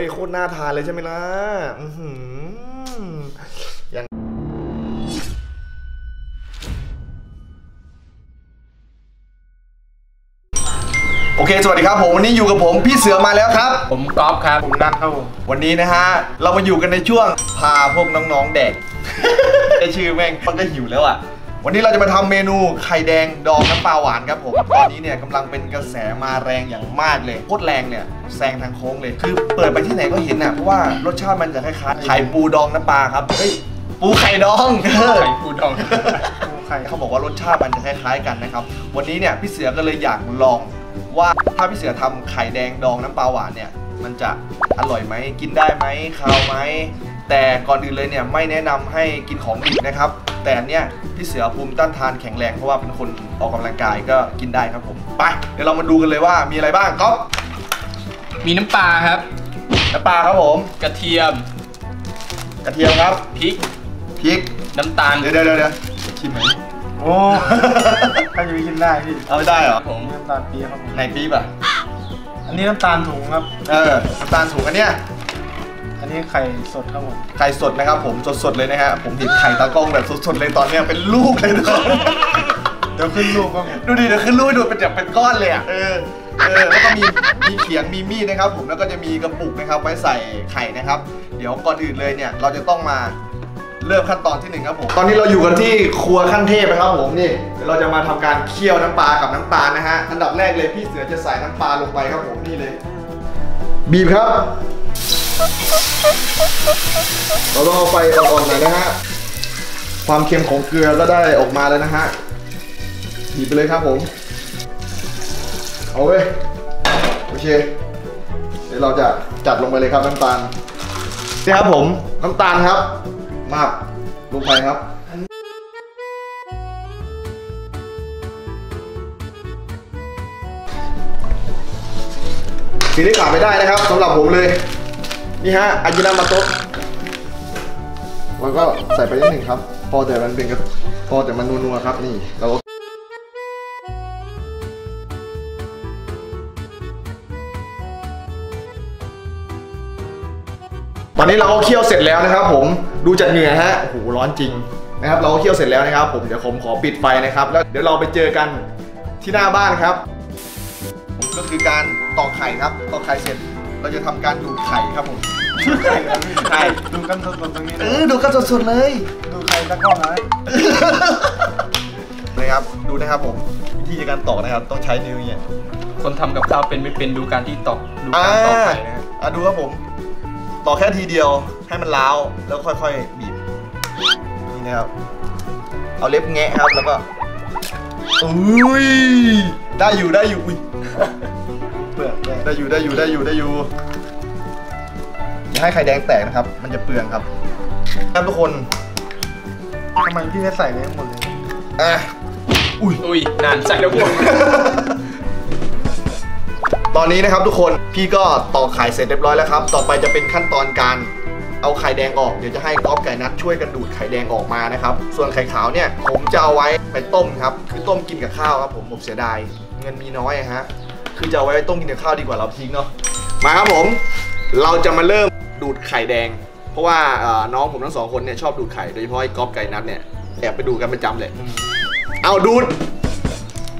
ยโคตรน่าทานเลยใช่ไหมล่ะอื้อหือยังโอเค สวัสดีครับผมวันนี้อยู่กับผมพี่เสือมาแล้วครับ ผมก๊อฟครับ ผมนัดครับผมวันนี้นะฮะ เรามาอยู่กันในช่วงพาพวกน้องๆแดกแค่ชื่อแม่งมันก็หิวแล้วอะ วันนี้เราจะมาทำเมนูไข่แดงดองน้ำปลาหวานครับผมตอนนี้เนี่ยกำลังเป็นกระแสมาแรงอย่างมากเลยโคตรแรงเนี่ยแซงทางโค้งเลย คือเปิดไปที่ไหนก็เห็นอะเพราะว่ารสชาติมันจะคล้ายๆไข่ปูดองน้ำปลาครับเฮ้ยปูไข่ดองไข่ปูดองปูไข่เขาบอกว่ารสชาติมันจะคล้ายๆกันนะครับวันนี้เนี่ยพี่เสือก็เลยอยากลองว่าถ้าพี่เสือทำไข่แดงดองน้ำปลาหวานเนี่ยมันจะอร่อยไหมกินได้ไหมคาวไหม แต่ก่อนอื่นเลยเนี่ยไม่แนะนำให้กินของดิบนะครับ แต่อันเนี่ยพี่เสือภูมิต้านทานแข็งแรงเพราะว่าเป็นคนออกกำลังกายก็กินได้ครับผมไปเดี๋ยวเรามาดูกันเลยว่ามีอะไรบ้างก๊อฟมีน้ำปลาครับน้ำปลาครับผม กระเทียม กระเทียมครับพริกพริกน้ำตาลเดี๋ยวเดี๋ยวเดี๋ยวเดี๋ยวชิมไหมโอ้ถ้าจะไปกินได้พี่เอาไม่ได้เหรอผมน้ำตาลปี๊บครับผมไหนปี๊บอะอันนี้น้ำตาลถุงครับ เออน้ำตาลสูงอันเนี้ย อันนี้ไข่สดครับผม ไข่สดนะครับผมสดๆเลยนะฮะผมเห็นไข่ตากล้องแบบสดๆเลยตอนเนี้ยเป็นลูกเลยทุกคนเดี๋ยวขึ้นรูปครับผมดูดิเดี๋ยวขึ้นรูปให้ดูเป็นแบบเป็นก้อนเลยอะเออเออแล้วก็มีมีเขียงมีมีดนะครับ ผมแล้วก็จะมีกระปุกนะครับไว้ใส่ไข่นะครับ เดี๋ยวก่อนอื่นเลยเนี่ยเราจะต้องมาเริ่มขั้นตอนที่หนึ่งครับผม ตอนนี้เราอยู่กันที่ครัวขั้นเทพนะครับผมนี่เดี๋ยวเราจะมาทำการเคี่ยวน้ำปลากับน้ำตาลนะฮะ อันดับแรกเลยพี่เสือจะใส่น้ำปลาลงไปครับผมนี่เลย บีบครับ เราต้องเอาไฟอ่อนๆหน่อยนะฮะ ความเค็มของเกลือก็ได้ออกมาแล้วนะฮะบีบไปเลยครับผม เอาเว้ยโอเค เดี๋ยวเราจะจัดลงไปเลยครับน้ำตาลนี่ครับผมน้ำตาลครับ มากลงไปครับสิ่งที่ขาดไม่ได้นะครับสำหรับผมเลย นี่ฮะอายินามาโตะแล้วก็ใส่ไปนิดหนึ่งครับ พอแต่มันเป็นกระพอแต่มันนัวๆครับนี่เราตอนนี้เราก็เคี่ยวเสร็จแล้วนะครับ ผมดูจากเหงื่อฮะโอ้โหร้อนจริงนะครับ เราก็เคี่ยวเสร็จแล้วนะครับ ผมเดี๋ยวผมขอปิดไฟนะครับ แล้วเดี๋ยวเราไปเจอกันที่หน้าบ้านครับ ก็คือการตอกไข่ครับตอกไข่เสร็จ เราจะทำการดูดไข่ครับผม ไข่ครับพี่ไข่ดูกันสดๆตรงนี้เอนะอดูกันสดๆเลยดูไข่ตะกร้องนะนะครับดูนะครับผมวิธีการตอกนะครับต้องใช้นิ้วอย่างเงี้ยคนทำกับข้าวเป็นไม่เป็นดูการที่ตอกดูอ่าการตอกไข่นะฮะอะดูครับผมตอกแค่ทีเดียวให้มันล้าวแล้วค่อยๆบีบนี่นะครับเอาเล็บแงะครับแล้วก็อุ้ยได้อยู่ได้อยู่อุ้ยเปลือกเลยได้อยู่ได้อยู่ได้อยู่ได้อยู่อย่า ให้ไข่แดงแตกนะครับ มันจะเปลืองครับครับทุกคนทำไมพี่ไม่ใส่เลยทั้งหมดเลยอะอุ้ยนานใส่แล้วพวกตอนนี้นะครับทุกคนพี่ก็ตอกไข่เสร็จเรียบร้อยแล้วครับ ต่อไปจะเป็นขั้นตอนการเอาไข่แดงออกเดี๋ยวจะให้ก๊อฟไก่นัดช่วยกันดูดไข่แดงออกมานะครับ ส่วนไข่ขาวเนี่ย ผมจะเอาไว้ไปต้มครับ คือต้มกินกับข้าวครับผมผมเสียดายเงินมีน้อยอะฮะคือจะเอาไว้ต้มกินกับข้าวดีกว่าเราทิ้งเนาะมาครับผม เราจะมาเริ่ม ดูดไข่แดง เพราะว่าเอ่อน้องผมทั้งสองคนเนี่ยชอบดูดไข่โดยเฉพาะไอ้ก๊อฟไก่นัดเนี่ยแอบไปดูกันประจำเลย เอาดูด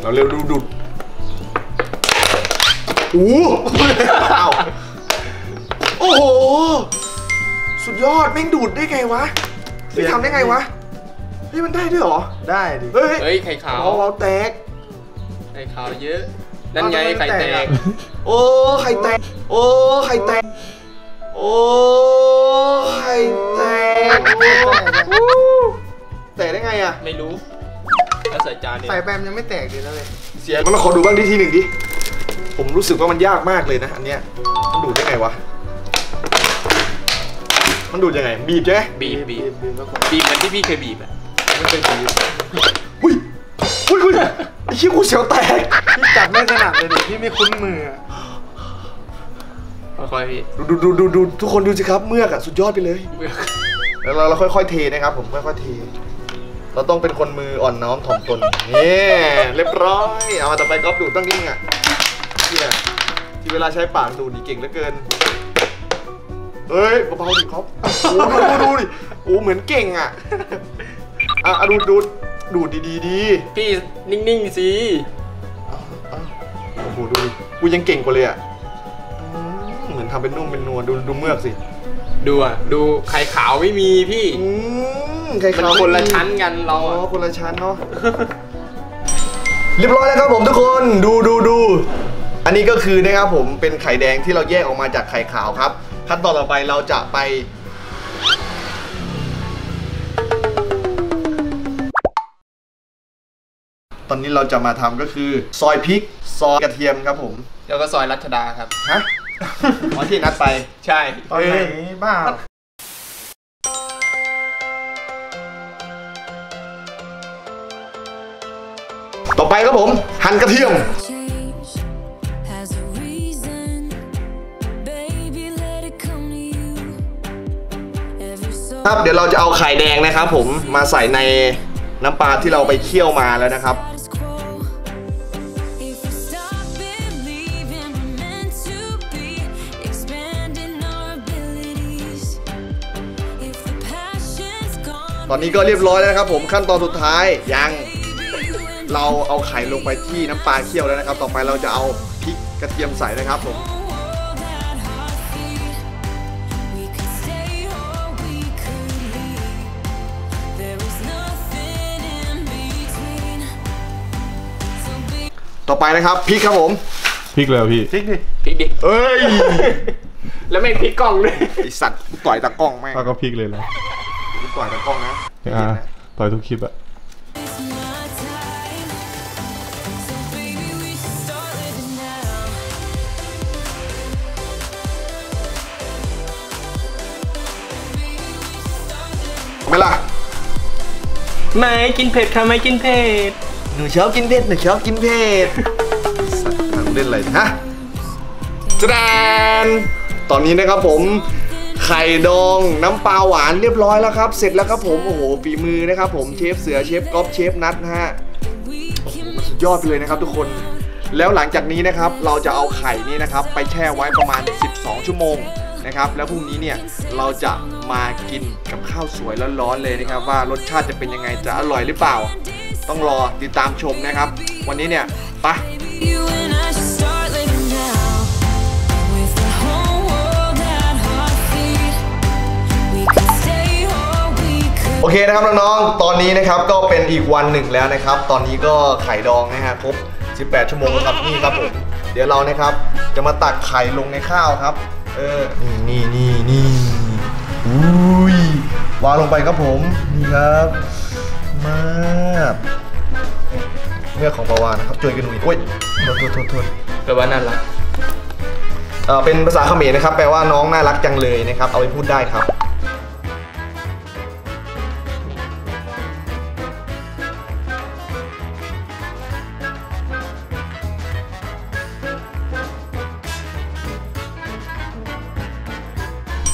เราเร็วดูดูดอู้อ้าวโอ้โห สุดยอดแม่งดูดได้ไงวะเฮ้ยทำได้ไงวะเฮ้ยมันได้ด้วยเหรอ ได้ดิ เฮ้ยเฮ้ยไข่ขาวเอาเอาแตก ไข่ขาวเยอะ นั่นไงไข่แตก โอ้ไข่แตก โอ้ไข่แตก โอ้ไข่แตกโอ้แตกได้ไงอะไม่รู้แล้วใส่จานเนี่ยใส่แปมยังไม่แตกดีนะเลยเสียงมันมาขอดูบ้างที่ทีหนึ่งดิ ผมรู้สึกว่ามันยากมากเลยนะอันเนี้ย มันดูดได้ไงวะ มันดูดยังไง บีบใช่ไหมบีบบีบบีบแล้วกดบีบเหมือนที่พี่เคยบีบอะไม่เป็นบีบอุ้ยอุ้ยอุ้ยไอ้เชี่ยกูเสียวแตก พี่จับไม่ถนัดเลยดิพี่ไม่คุ้นมืออะ ค่อยๆพี่ดูดูดูดูดูทุกคนดูสิครับเมือกอะสุดยอดไปเลย เมือกแล้วเราเราค่อยๆเทนะครับ ผมค่อยๆเท เราต้องเป็นคนมืออ่อนน้อมถ่อมตนนี่เรียบร้อย เอามาต่อไปก๊อฟดูดต้องนิ่งอะเฮียที่เวลาใช้ปากดูดนี่เก่งเหลือเกินเอ้ยเบาๆดิครับโอ้ดูดูดูดิโอ้เหมือนเก่งอะอะอะดูดูดูดดีๆดีพี่นิ่งๆสิเอาเอาโอ้โหดูดิกูยังเก่งกว่าเลยอะอืมเหมือน ทำเป็นนุ่มเป็นนวลดูดูเมือกสิดูอะดูไข่ขาวไม่มีพี่อืมใครมันขาวคนละไม่มีชั้นกันเราอ๋ออะคนละชั้นเนาะเรียบร้อยแล้วครับผมทุกคนดูดูดูอันนี้ก็คือนะครับผมเป็นไข่แดงที่เราแยกออกมาจากไข่ขาวครับ ขั้นตอนต่อไปเราจะไปตอนนี้เราจะมาทำก็คือ ซอยพริก ซอยกระเทียมครับผม แล้วก็ซอยรัชดาครับ ฮะ หมอที่นัดไป ใช่ตอนไหนบ้าต่อไปครับผม หั่นกระเทียม Change has a reason. Baby, let it come to you. Every so ครับเดี๋ยวเราจะเอาไข่แดงนะครับผมมาใส่ในน้ำปลาที่เราไปเคี่ยวมาแล้วนะครับ ตอนนี้ก็เรียบร้อยแล้วนะครับ ผมขั้นตอนสุดท้ายยัง baby, you and เราเอาไข่ลงไปที่น้ำปลาเคี่ยวแล้วนะครับ ต่อไปเราจะเอาพริกกระเทียมใส่นะครับผม hold that heartbeat. We could stay or we could leave. There is nothing in between. So be ต่อไปนะครับพริกครับผมพริกแล้วพี่พริกดิพริกดิเอ้ย แล้วไม่งพริกกล้องด้วยไอสัตว์กูต่อยตะกล้องแม่งป้าก็พริกเลยเหร อกูต่อยตะกล้องนะอ่าต่อยทุกคลิปอะ It's my time. So baby, we should start living now. ไม่ล่ะไม่กินเผ็ดค่ะไม่กินเผ็ดหนูชอบกินเผ็ดหนูชอบกินเผ็ด สัตว์ทางเล่นอะไรเนี่ยฮะจแดนตอนนี้นะครับผม ไข่ดองน้ำปลาหวานเรียบร้อยแล้วครับ เสร็จแล้วครับผมโอ้โหฝีมือนะครับผมเชฟเสือเชฟก๊อฟเชฟนัทนะฮะสุดยอดไปเลยนะครับทุกคน แล้วหลังจากนี้นะครับเราจะเอาไข่นี้นะครับไปแช่ไว้ประมาณ 12 ชั่วโมงนะครับแล้วพรุ่งนี้เนี่ยเราจะมากินกับข้าวสวยร้อนๆเลยนะครับ ว่ารสชาติจะเป็นยังไงจะอร่อยหรือเปล่า ต้องรอติดตามชมนะครับ วันนี้เนี่ยไป เคนะครับน้องๆ ตอนนี้นะครับก็เป็นอีกวันหนึ่งแล้วนะครับ ตอนนี้ก็ไข่ดองนะฮะครบ 18 ชั่วโมงแล้วครับนี่ครับผม เดี๋ยวเรานะครับจะมาตักไข่ลงในข้าวครับ เออ นี่นี่นี่นี่อุ้ยวางลงไปครับผม นี่ครับ มากเมื่อกของปาวานนะครับช่วยกันดูอีกโอ้ยโทษโทษโทษโทษแปลว่าน่ารักเออเป็นภาษาเขมรนะครับ แปลว่าน้องน่ารักจังเลยนะครับ เอาไปพูดได้ครับ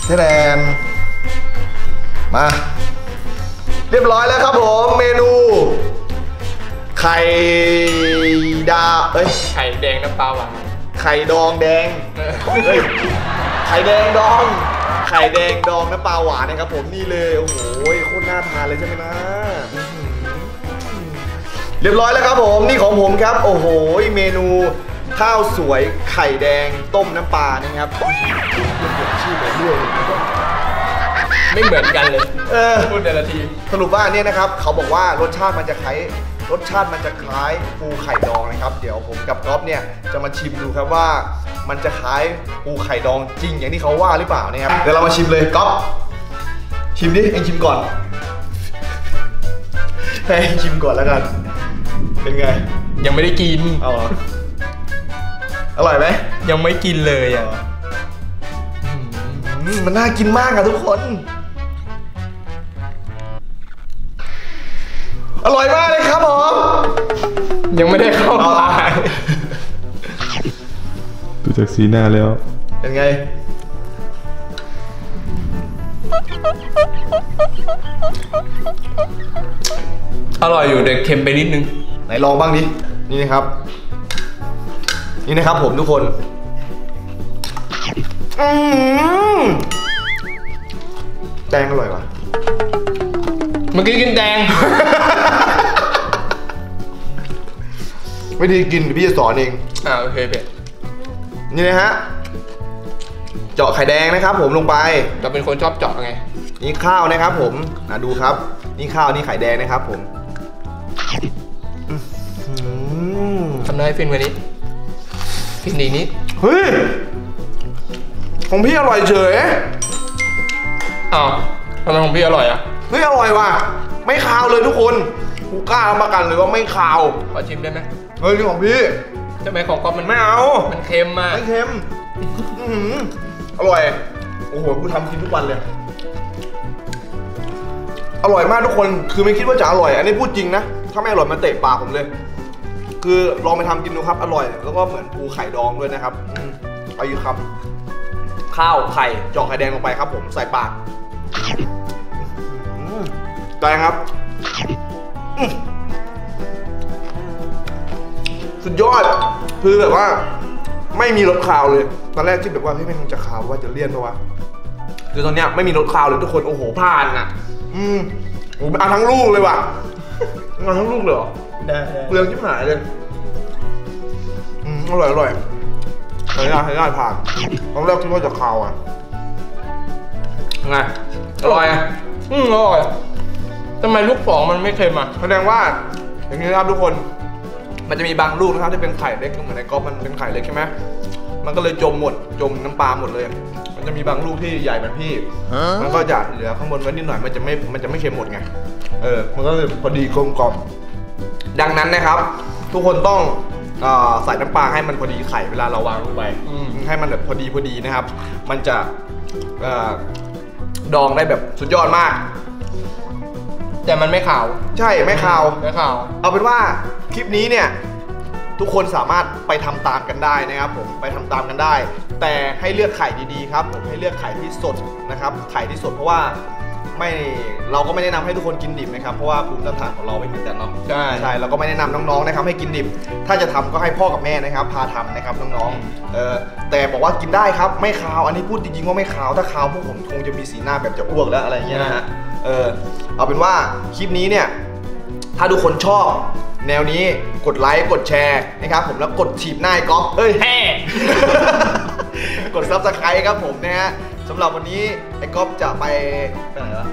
เทแดนมา เรียบร้อยแล้วครับผมเมนู ไข่ดาวเอ้ยไข่แดงน้ำปลาหวานไข่ดองแดงเออเฮ้ยไข่แดงดอง ไข่แดงดองน้ำปลาหวานนะครับผมนี่เลยโอ้โหโคตรน่าทานเลยใช่ไหมนะอื้อหือเรียบร้อยแล้วครับผมนี่ของผมครับ โอ้โหเมนู ข้าวสวยไข่แดงต้มน้ำปลานะครับชื่อไปด้วยไม่เหมือนกันเลยเออพูดแต่ละทีสรุปว่าเนี่ยนะครับ เขาบอกว่ารสชาติมันจะคล้ายรสชาติมันจะคล้ายปูไข่ดองนะครับ เดี๋ยวผมกับก๊อฟเนี่ยจะมาชิมดูครับว่ามันจะคล้ายปูไข่ดองจริงอย่างที่เขาว่าหรือเปล่านะครับเดี๋ยวเรามาชิมเลยก๊อฟชิมดิเองชิมก่อนให้เองชิมก่อนแล้วกัน เป็นไง ยังไม่ได้กินเอาเหรอ อร่อยไหมยังไม่กินเลยอะอืมมันน่ากินมากอะทุกคน อร่อยมากเลยครับผมยังไม่ได้เข้าเอาปากดูจากสีหน้าแล้ว เป็นไง อร่อยอยู่แต่เค็มไปนิดนึง ไหนลองบ้างดิ นี่นะครับ นี่นะครับผมทุกคน อืมแตงอร่อยว่ะ เมื่อกี้กินแดง วิธีกินเดี๋ยวพี่จะสอนเอง อ่าโอเคเผ็ดนี่นะฮะ เจาะไข่แดงนะครับ ผมลงไป เราเป็นคนชอบเจาะไง นี่ข้าวนะครับ ผมอะดูครับ นี่ข้าวนี่ไข่แดงนะครับ ผมอื้อหือ ทำได้ฟินกว่านี้ ฟินดีนี้เฮ้ยของพี่อร่อยเฉยอ้าวทำไมของพี่อร่อยอะเฮ้ยอร่อยว่ะไม่คาวเลยทุกคนกูกล้ารับประกันเลยว่าไม่คาวขอชิมได้ไหมเฮ้ยนี่ของพี่ทำไมของก๊อฟมันไม่เอามันเค็มมากไม่เค็มอื้อหืออร่อยโอ้โหกูทำกินทุกวันเลยอร่อยมากทุกคน คือไม่คิดว่าจะอร่อย อันนี้พูดจริงนะ ถ้าไม่อร่อยมันเตะปากผมเลย คือลองไปทำกินดูครับ อร่อย แล้วก็เหมือนปูไข่ดองด้วยนะครับอืมเอาอีกคำข้าวไข่เจอกไข่แดงลงไปครับ ผมใส่ปากอืมได้ครับอืมสุดยอด คือแบบว่า ไม่มีรสคาวเลย ตอนแรกคิดแบบว่าเฮ้ยไม่มันจะคาวว่าจะเลี่ยนปะวะคือตอนเนี้ยไม่มีรสคาวเลยทุกคนโอ้โหผ่านอะ อืมโอ้โหเอาทั้งลูกเลยว่ะ เอาทั้งลูกเลยเหรอได้ได้เปลืองชิบหายเลยอืมอร่อยอร่อยใช้ได้ใช้ได้ผ่านตอนแรกคิดว่าจะคาวอะไงอร่อยอะอืมอร่อยทำไมลูกสองมันไม่เค็มอะแสดงว่า อย่างนี้นะครับทุกคน มันจะมีบางลูกนะครับที่เป็นไข่เล็กก็เหมือนในก๊อฟมันเป็นไข่เล็กใช่ไหม มันก็เลยจมหมดจมน้ำปลาหมดเลย มันจะมีบางลูกที่ใหญ่เหมือนพี่ มันก็จะเหลือข้างบนไว้นิดหน่อยมันจะไม่มันจะไม่เค็มหมดไงเออมันก็เลยพอดีกลมกล่อมดังนั้นนะครับ ทุกคนต้องเอ่อใส่น้ำปลาให้มันพอดีไข่เวลาเราวางลงไปอืมให้มันแบบพอดีพอดีนะครับ มันจะเอ่อดองได้แบบสุดยอดมาก แต่มันไม่ขาว ใช่ไม่คาวไม่ขาว เอาเป็นว่าคลิปนี้เนี่ย ทุกคนสามารถไปทำตามกันได้นะครับผมไปทำตามกันได้ แต่ให้เลือกไข่ดีๆครับผมให้เลือกไข่ที่สดนะครับไข่ที่สดเพราะว่าไม่เราก็ไม่แนะนำให้ทุกคนกินดิบนะครับเพราะว่าภูมิต้านทานของเราไม่เหมือนกันเนาะใช่ใช่เราก็ไม่แนะนำน้องๆนะครับให้กินดิบ ถ้าจะทำก็ให้พ่อกับแม่นะครับ พาทำนะครับน้องๆเออแต่บอกว่ากินได้ครับไม่คาวอันนี้พูดจริงๆว่าไม่คาวถ้าคาวพวกผมคงจะมีสีหน้าแบบจะอ้วกแล้วอะไรอย่างเงี้ยนะฮะเออเอาเป็นว่าคลิปนี้เนี่ยถ้าทุกคนชอบ แนวนี้กดไลค์กดแชร์นะครับผมแล้วกดถีบหน้าไอ้ก๊อฟเอ้ยแฮ่ กด subscribe ครับผมนะฮะสำหรับวันนี้ไอ้ก๊อฟจะไปไปไหนวะ